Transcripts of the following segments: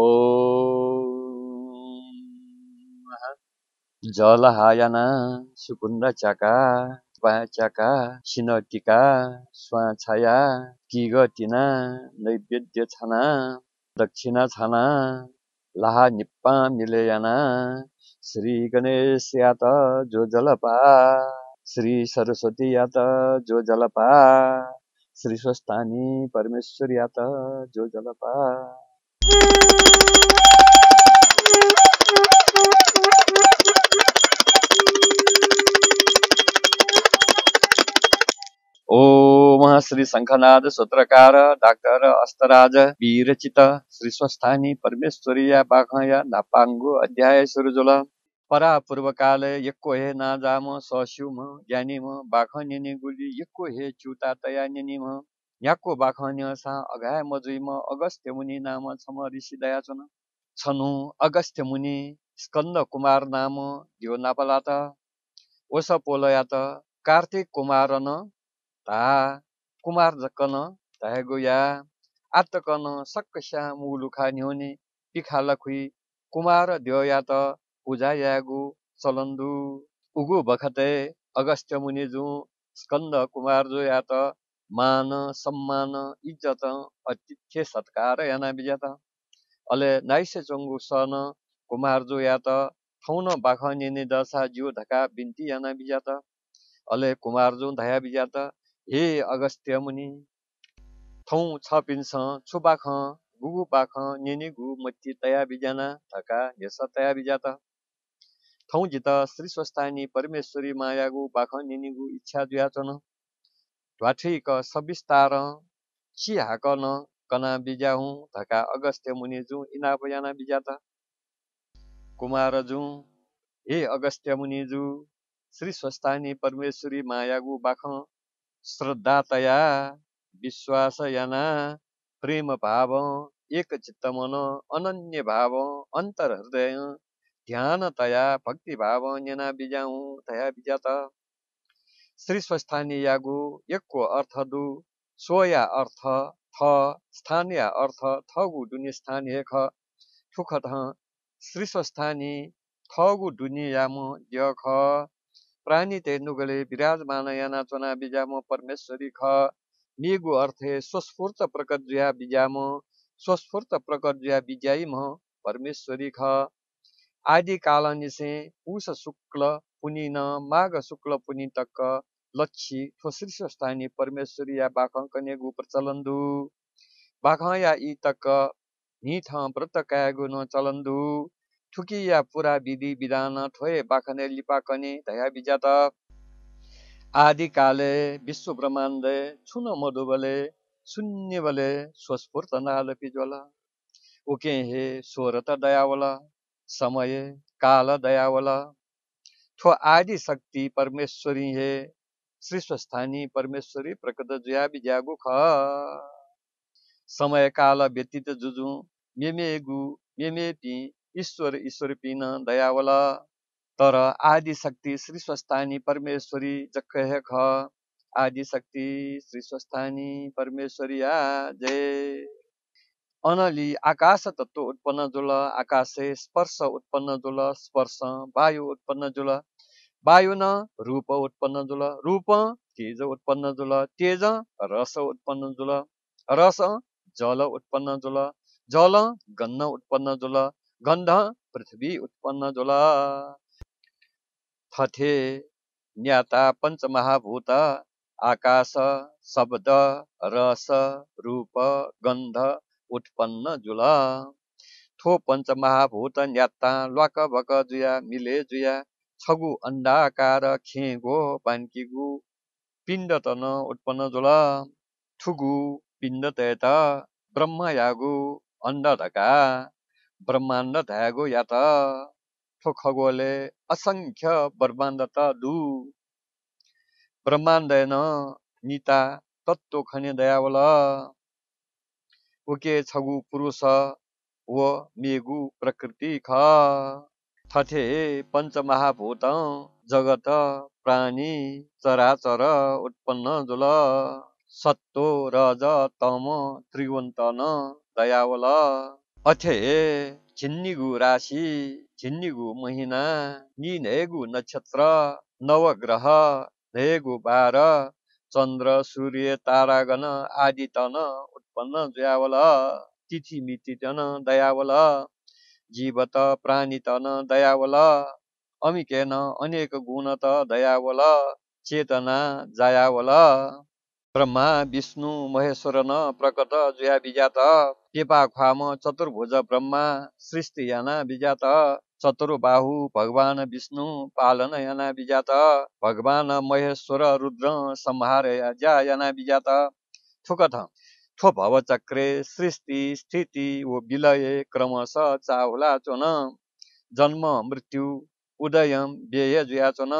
ॐ जलहायना सुकुन्दचका वाचका सिनटिका स्वाछाया किगतिना नैवेद्य छना दक्षिणा छना लाहा निप्पा मिलेयाना श्री गणेश यात जो जलपा श्री सरस्वती यात जो जलपा श्री स्वस्थानी परमेश्वर यात जो जलपा। श्री शंखनाद सूत्रकार डाक्टर अस्तराज वीरचित श्री स्वस्थानी परमेश्वरी बाखया नापाङ्गु अध्याय सुरुजुल। परा पूर्व काल यक्को हे नाजाम सस्युम ज्ञानिम बाखन्यनि गुली यक्को हे चुता तया निनिम। याको बाखन्य सा अघाय मजुइम अगस्त्य मुनि नाम छम ऋषि दया छन् अगस्त्य मुनि स्कन्द कुमार नाम दियो नापलात ओस पोलयात कार्तिक कुमारन ता कुमार जक्कन ताहेगोया। आत्तकन सक्कस्या मुलुखा न्योने पिखाला खुइ कुमार द्योयात पूजा यागु चलन्दु। उगु बखते अगस्त्य मुनि जु स्कन्द कुमार जो यात मान सम्मान इज्जत अतिथ्य सत्कार याना बिजात अले नाइसे चंगु सन कुमार जो यात थौन बाख निने दशा जिउ धका बिन्ती याना बिजात अले कुमार जो धया बिजात हे अगस्त्य मुनि थौ छ पिन्स छु बाख गुगु बाख निनि गु मच्ची तया बिजाना धका यस तया बिजात थौ जित श्री स्वस्थानी परमेश्वरी मायागु बाख निनिगु इच्छा दुयाचन ढ्वाठिक सविस्तार छि हाकन कना बिजाहु धका अगस्त्य मुनि जु इना बयाना बिजात कुमार जु हे अगस्त्य मुनि जु श्री स्वस्थानी परमेश्वरी मायागु बाख। श्रद्धातया विश्वासयाना प्रेम भाव एक चित्त मन अनन्य भाव अन्तर हृदय ध्यानतया भक्ति भाव नेना बिजाउ तया बिजात श्री स्वस्थानी यागु यक्को अर्थ दु सोया अर्थ थ स्थानीय अर्थ थगु दुनि स्थानीय ख ठुख श्री स्वस्थानी थगु दुनियाम यख प्राणी तेनुगले विराजमान याना चोना बिजाम परमेश्वरी ख मिगु अर्थे स्वस्फूर्त प्रकट जुया बिजाम स्वस्फूर्त प्रकट जुया बिजाइम परमेश्वरी ख आदि काल निसे पुष शुक्ल पुनिन माघ शुक्ल पुनि तक लच्छी ठोसृष स्थानी परमेश्वरी या बाखंक नेगु प्रचलन्दु बाख या इ तक निथ व्रत कायगु न चलन्दु। ठुकिया पुरा विधि विधान ठोए बाखने लिपाकने दया बिजात। आदि काले विश्व ब्रह्माण्ड छुन मधुबले शून्य बले स्वस्फूर्त नाल पिज्वला। उके हे स्वरत दयावला समय काल दयावला। ठो आदि शक्ति परमेश्वरी हे। श्री स्वस्थानी परमेश्वरी प्रकट जया बिजागु ख समय काल व्यतीत जुजु मेमेगु मेमेपी ईश्वर ईश्वर पिन दयावला। तर आदि शक्ति श्री स्वस्थानी परमेश्वरी जक्कहे ख। आदि शक्ति श्री स्वस्थानी परमेश्वरी आ जय अनली आकाश तत्व उत्पन्न जुल, आकाशे स्पर्श उत्पन्न जुल, स्पर्श वायु उत्पन्न जुल। वायु न रूप उत्पन्न जुल रूप तेज उत्पन्न जुल तेज रस उत्पन्न जुल रस जल उत्पन्न जुल जल गन्न उत्पन्न जुल गन्ध पृथ्वी उत्पन्न जुल। थथे ज्ञाता पञ्चमहाभूत आकाश शब्द रस रूप गन्ध उत्पन्न जुल। थो पञ्चमहाभूत न्यात्ता ल्वाक भक जुया मिले जुया छगु अन्डाकार खेगो पान्किगु पिण्ड तन उत्पन्न जुल ठुगु पिण्ड तयत ब्रह्म यागु अन्ड धका ब्रह्माण्ड धागु यात ठो खगोले असङ्ख्य ब्रह्माण्ड त दु। ब्रह्माण्ड निता तत्व खने दयावल। उके छगु पुरुष व मेगु प्रकृति ख। थथे पञ्चमहाभूत जगत प्राणी चराचर उत्पन्न जुल सत्तो रज तम त्रिवन्तन दयावल। अथे झिन्निगु राशि झिन्निगु महिना निनेगु नक्षत्र नवग्रह नेगु बार चन्द्र सूर्य तारागण आदि तन उत्पन्न ज्यावल। तिथि दयावल। जीवत प्राणी तन दयावल। अमिकेन अनेक गुणत दयावल। चेतना जायावल। ब्रह्मा विष्णु महेश्वर न प्रकट जुया बिजात पेपा ख्वाम चतुर्भुज ब्रह्मा सृष्टि याना बिजात चतुर्बाहु भगवान विष्णु पालन याना बिजात भगवान महेश्वर रुद्र संहार याना बिजात थुकथ। भव चक्रे सृष्टि स्थिति वो विलय चाहुला चोन। जन्म मृत्यु उदयम व्यय जुयाचोन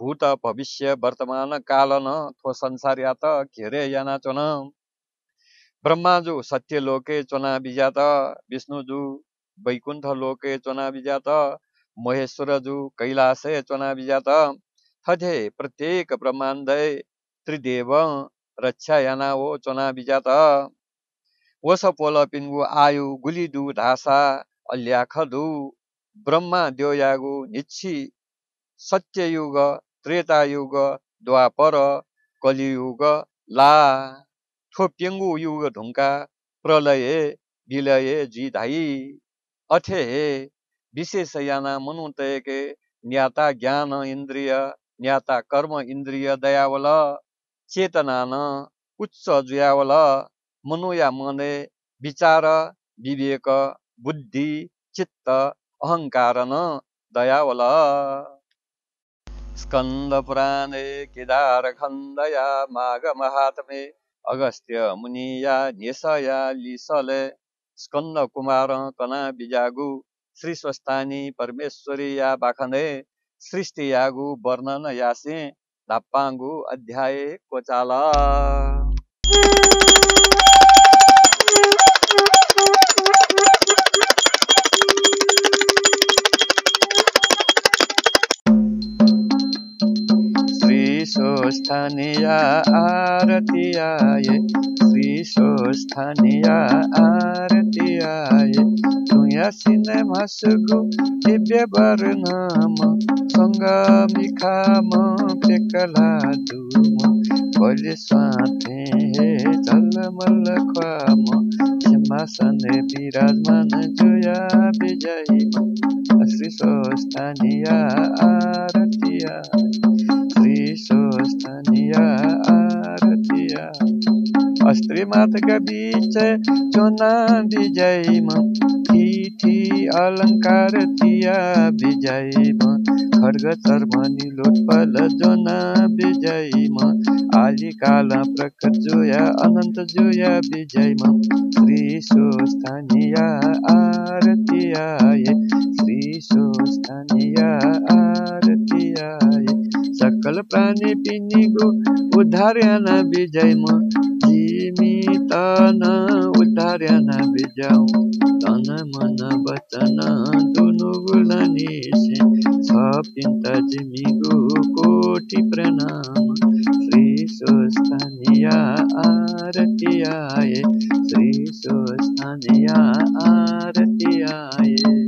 भूत भविष्य वर्तमान कालन थो संसार यात घेरे चोन। ब्रह्माजु सत्य लोके चोना बिजात विष्णुजु वैकुण्ठ लोके चोना बिजात महेश्वरजु कैलासे चोना बिजात थधे प्रत्येक ब्रह्माण्ड त्रिदेव। रक्षा याना वो चोना बिजात। वस पोल पिन्गु आयु गुलिदु धासा अल्याखदु ब्रह्मा द्योयागु निच्छी सत्ययुग त्रेतायुग द्वापर कलियुग ला थोप्यङ्गु युग ढुङ्गा प्रलय विलय जिधाई अथे विशेष याना मनुतयके न्याता ज्ञान इन्द्रिय न्याता कर्म इन्द्रिय दयावल। चेतना न उच्च जुयावल मनुया मने विचार विवेक बुद्धि चित्त अहङ्कार न दयावल। स्कंद पुराणे केदार खंदया माघ महात्मे अगस्त्य मुनिया निशया लिसले। स्कंद कुमार कना बिजागु श्री स्वस्थानी परमेश्वरी या बाखने सृष्टि यागु वर्णन यासे। दपांगु अध्याय कोचाला। श्रीशोस्थनीया आरतियाय श्रीशोस्थनीया आरतियाय तुयसिन मसगु दिव्य वर्णाम संगमिखाम पेकला दुम भोलि स्वाथे हे झलमल ख्वाम सिंहासन विराजमान जोया विजयमा श्री स्थानीय आरतीय स्वस्थनीय आरतिया अस्त्री मातका बीच चोना विजयमा थिथि अलङ्कार तिया विजयमा खड्ग चर्मनी लोटपल जोना विजयमा आली काल प्रकट जोया अनन्त जोया विजयमा श्री स्वस्थनीय आरतिया श्री स्वस्थनीय आरतिया सकल प्राणी पिनिगो उद्धार्यान विजयम जीमितन उद्धार्यान विजयौ तन मन वचन दुनु गुण निशे सपिन्त गो कोटि प्रणाम श्री सुस्तनिया आरती आए श्री सुस्तनिया आरती आए